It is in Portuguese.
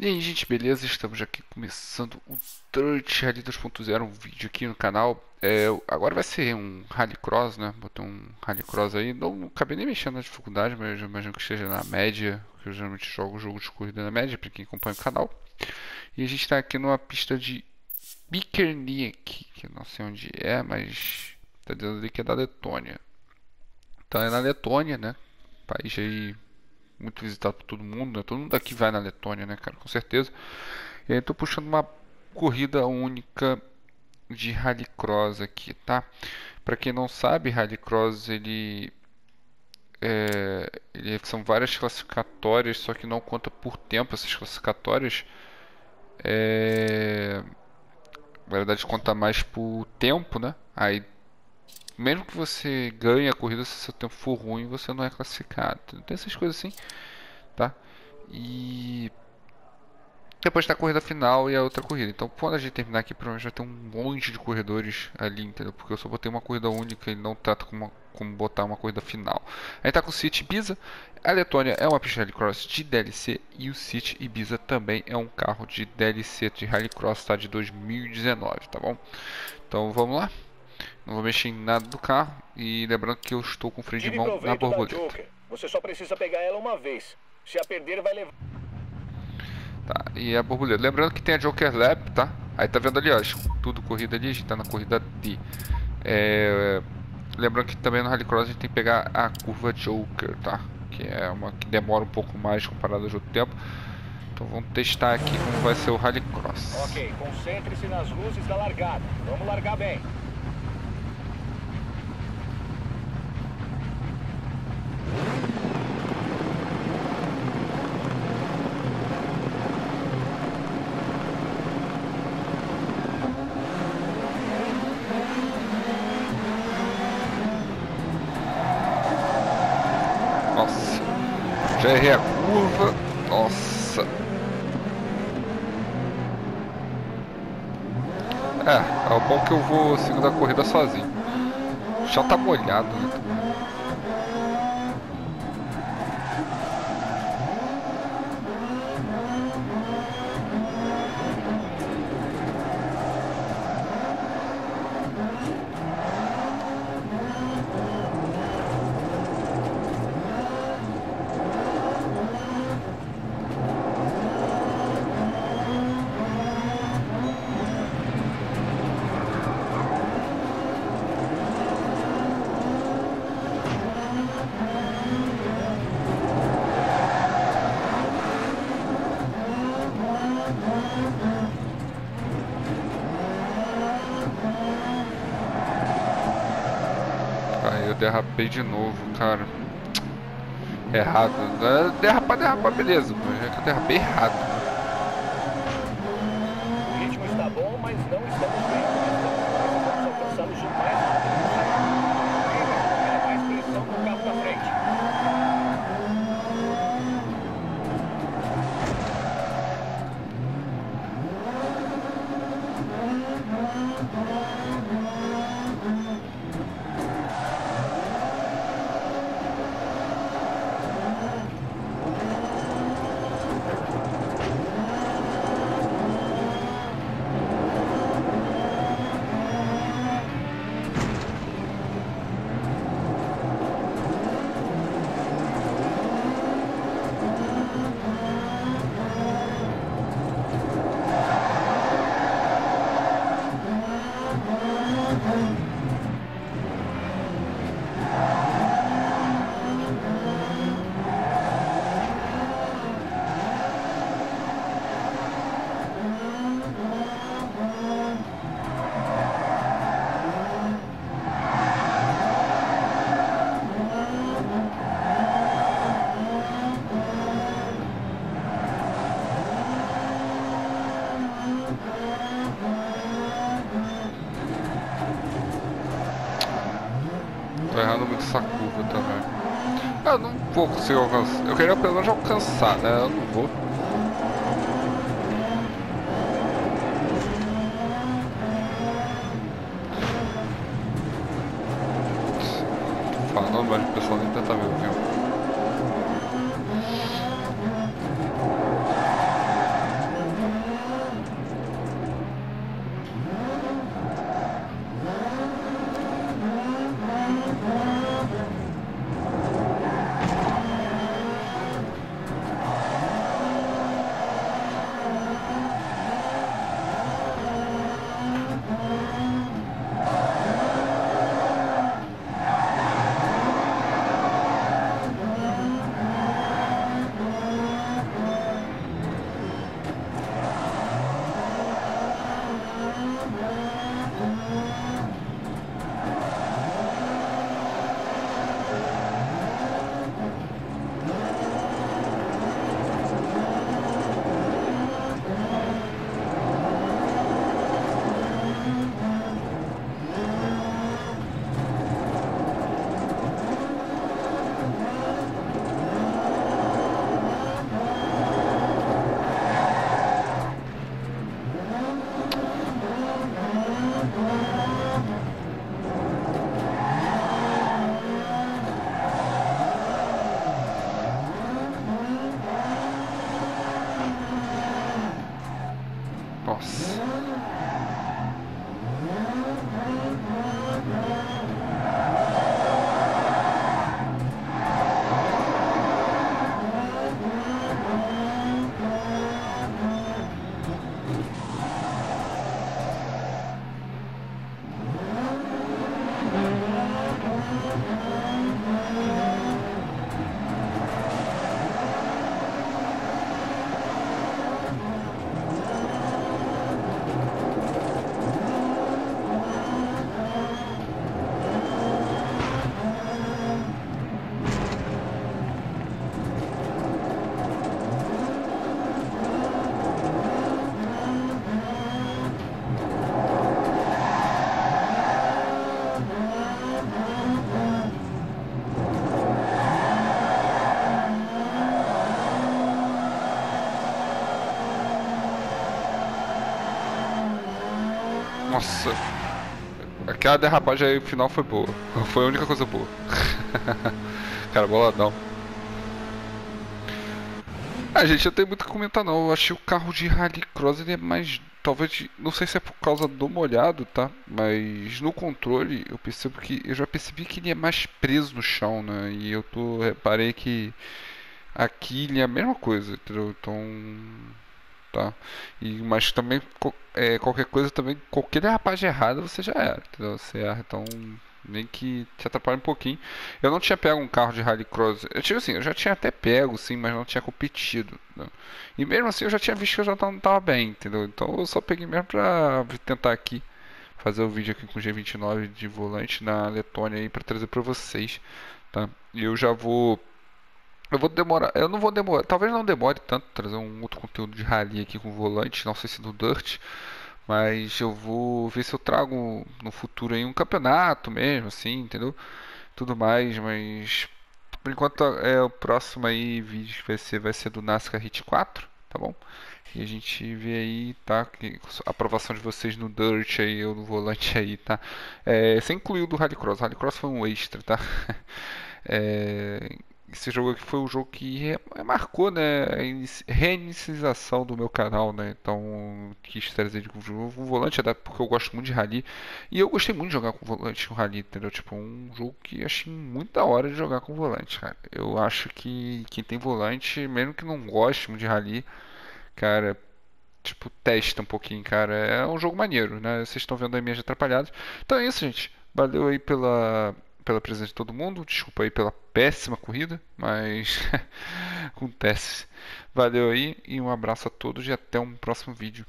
E aí gente, beleza? Estamos aqui começando o Dirt Rally 2.0, um vídeo aqui no canal é, Agora vai ser um Rallycross, né? Botei um Rallycross aí, não, não acabei nem mexendo na dificuldade, mas eu imagino que esteja na média Eu geralmente jogo jogo de corrida na média, para quem acompanha o canal E a gente está aqui numa pista de Bikerniek, que não sei onde é, mas está dizendo ali que é da Letônia Então é na Letônia, né? País aí muito visitado por todo mundo, né? Todo mundo aqui vai na Letônia, né, cara? Com certeza. E aí tô puxando uma corrida única de rallycross aqui, tá? Para quem não sabe, rallycross ele é, ele são várias classificatórias, só que não conta por tempo essas classificatórias. É, na verdade conta mais por tempo, né? Aí mesmo que você ganhe a corrida, se seu tempo for ruim, você não é classificado. Tem essas coisas assim, tá? E depois está a corrida final e a outra corrida. Então, quando a gente terminar aqui, provavelmente vai ter um monte de corredores ali, entendeu? Porque eu só botei uma corrida única e não trata como, como botar uma corrida final. Aí tá com o City Ibiza. A Letônia é uma pista de rallycross de DLC e o City Ibiza também é um carro de DLC de rallycross, tá? De 2019, tá bom? Então, vamos lá. Não vou mexer em nada do carro. E lembrando que eu estou com o freio de mão na borboleta. Você só precisa pegar ela uma vez. Se a perder, vai levar... Tá, e a borboleta. Lembrando que tem a Joker Lap, tá? Aí tá vendo ali, ó, tudo corrida ali, a gente tá na corrida D. É... Lembrando que também no Rallycross a gente tem que pegar a curva Joker, tá? Que é uma que demora um pouco mais comparado ao outro tempo. Então vamos testar aqui como vai ser o Rallycross. Ok, concentre-se nas luzes da largada. Vamos largar bem. Nossa, já errei a curva. Nossa. É, é bom que eu vou seguindo a corrida sozinho. Chão tá molhado, né? Derrapei de novo, cara. Errado. Derrapar, derrapar, beleza. É que eu derrapei errado. O ritmo está bom, mas não estamos bem. Precisamos alcançá-los o mais rápido possível. Era mais pressão no carro da frente. Tô errando muito essa curva também. Eu não vou conseguir alcançar. Eu queria pelo menos alcançar, né? Eu não vou. Nossa! Aquela derrapagem aí, o final foi boa. Foi a única coisa boa. Cara, boladão. Ah, gente, eu tenho muito a comentar não. Eu achei o carro de Rallycross ele é mais. Talvez. Não sei se é por causa do molhado, tá? Mas no controle eu percebo que. Eu já percebi que ele é mais preso no chão, né? E eu tô. Reparei que aqui ele é a mesma coisa, entendeu? Então. Tá? E, mas também é, qualquer coisa também, qualquer rapaz errado você já era, entendeu? Você erra, então nem que te atrapalhe um pouquinho. Eu não tinha pego um carro de rallycross. Eu tinha assim, eu já tinha até pego, sim, mas não tinha competido. Né? E mesmo assim eu já tinha visto que eu já não estava bem, entendeu? Então eu só peguei mesmo pra tentar aqui fazer o vídeo aqui com G29 de volante na Letônia aí para trazer para vocês, tá? E eu já vou eu vou demorar, eu não vou demorar, talvez não demore tanto trazer um outro conteúdo de rally aqui com volante, não sei se no Dirt, mas eu vou ver se eu trago no futuro aí um campeonato mesmo, assim, entendeu? Tudo mais, mas por enquanto é o próximo aí vídeo que vai ser vai ser do NASCAR Hit 4, tá bom? E a gente vê aí, tá? A aprovação de vocês no Dirt aí, ou no volante aí, tá? É, você incluiu do Rallycross. Rallycross foi um extra, tá? É, esse jogo aqui foi um jogo que marcou né, a reinicialização do meu canal, né? Então quis trazer de um volante, até porque eu gosto muito de rally. E eu gostei muito de jogar com volante no rally, entendeu? Tipo, um jogo que achei muito da hora de jogar com volante, cara. Eu acho que quem tem volante, mesmo que não goste muito de rally, cara, tipo, testa um pouquinho, cara. É um jogo maneiro, né? Vocês estão vendo aí minhas atrapalhadas. Então é isso, gente. Valeu aí pela pela presença de todo mundo. Desculpa aí pela péssima corrida, mas acontece. Valeu aí e um abraço a todos e até um próximo vídeo.